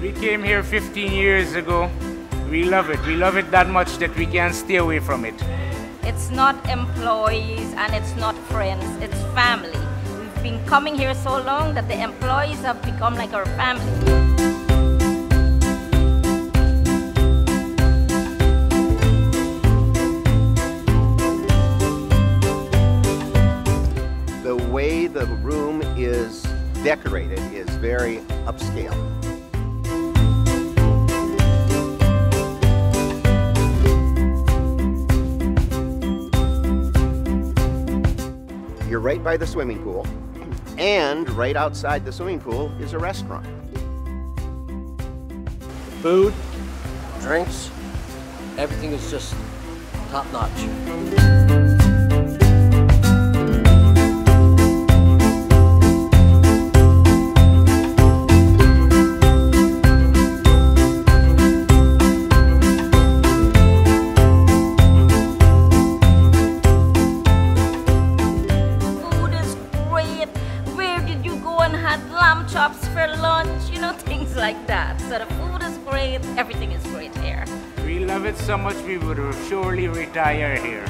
We came here 15 years ago. We love it. We love it that much that we can't stay away from it. It's not employees and it's not friends, it's family. We've been coming here so long that the employees have become like our family. The way the room is decorated is very upscale. You're right by the swimming pool, and right outside the swimming pool is a restaurant. Food, drinks, everything is just top notch. You go and had lamb chops for lunch? You know, things like that. So the food is great, everything is great here. We love it so much we would surely retire here.